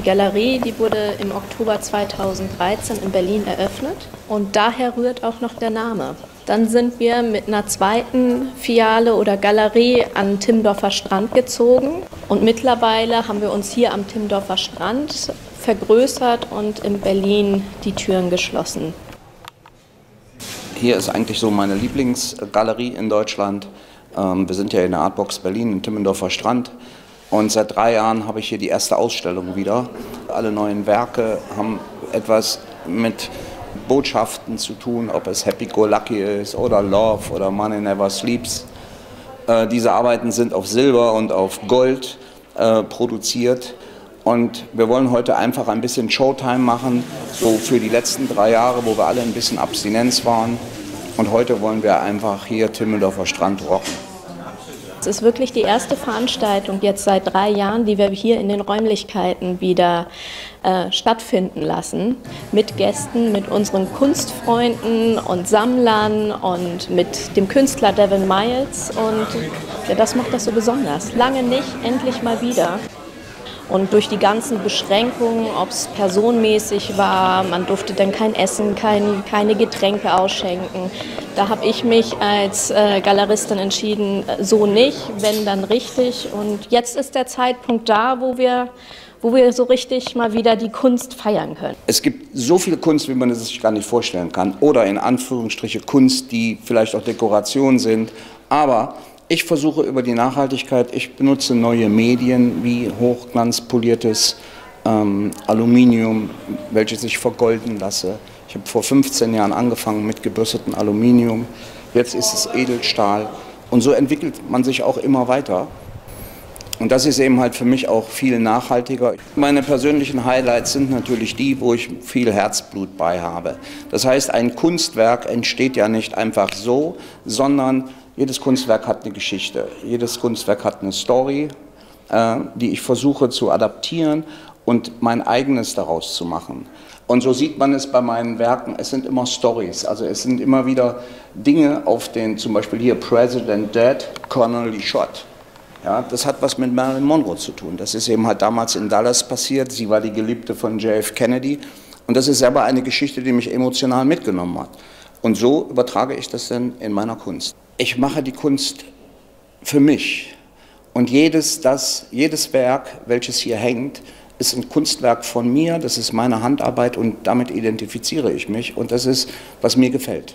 Die Galerie, die wurde im Oktober 2013 in Berlin eröffnet und daher rührt auch noch der Name. Dann sind wir mit einer zweiten Filiale oder Galerie an Timmendorfer Strand gezogen und mittlerweile haben wir uns hier am Timmendorfer Strand vergrößert und in Berlin die Türen geschlossen. Hier ist eigentlich so meine Lieblingsgalerie in Deutschland. Ähm, wir sind ja in der Artbox Berlin, im Timmendorfer Strand. Und seit drei Jahren habe ich hier die erste Ausstellung wieder. Alle neuen Werke haben etwas mit Botschaften zu tun, ob es Happy Go Lucky ist oder Love oder Money Never Sleeps. Äh, diese Arbeiten sind auf Silber und auf Gold äh, produziert. Und wir wollen heute einfach ein bisschen Showtime machen, so für die letzten drei Jahre, wo wir alle ein bisschen Abstinenz waren. Und heute wollen wir einfach hier Timmendorfer Strand rocken. Es ist wirklich die erste Veranstaltung jetzt seit drei Jahren, die wir hier in den Räumlichkeiten wieder äh, stattfinden lassen. Mit Gästen, mit unseren Kunstfreunden und Sammlern und mit dem Künstler Devin Miles. Und ja, das macht das so besonders. Lange nicht, endlich mal wieder. Und durch die ganzen Beschränkungen, ob es personenmäßig war, man durfte dann kein Essen, kein, keine Getränke ausschenken. Da habe ich mich als äh, Galeristin entschieden, äh, so nicht, wenn dann richtig. Und jetzt ist der Zeitpunkt da, wo wir wo wir so richtig mal wieder die Kunst feiern können. Es gibt so viel Kunst, wie man es sich gar nicht vorstellen kann. Oder in Anführungsstriche Kunst, die vielleicht auch Dekoration sind. Aber ich versuche über die Nachhaltigkeit, ich benutze neue Medien wie hochglanzpoliertes ähm, Aluminium, welches ich vergolden lasse. Ich habe vor 15 Jahren angefangen mit gebürstetem Aluminium, jetzt ist es Edelstahl und so entwickelt man sich auch immer weiter. Und das ist eben halt für mich auch viel nachhaltiger. Meine persönlichen Highlights sind natürlich die, wo ich viel Herzblut bei habe. Das heißt, ein Kunstwerk entsteht ja nicht einfach so, sondern jedes Kunstwerk hat eine Geschichte, jedes Kunstwerk hat eine Story, äh, die ich versuche zu adaptieren und mein eigenes daraus zu machen. Und so sieht man es bei meinen Werken, es sind immer Stories, also es sind immer wieder Dinge auf den, zum Beispiel hier President Dead, Connolly Shot. Ja, das hat was mit Marilyn Monroe zu tun. Das ist eben halt damals in Dallas passiert. Sie war die Geliebte von JF Kennedy. Und das ist selber eine Geschichte, die mich emotional mitgenommen hat. Und so übertrage ich das dann in meiner Kunst ich mache die Kunst für mich. Und jedes, das, jedes Werk, welches hier hängt, ist ein Kunstwerk von mir, das ist meine Handarbeit und damit identifiziere ich mich und das ist, was mir gefällt.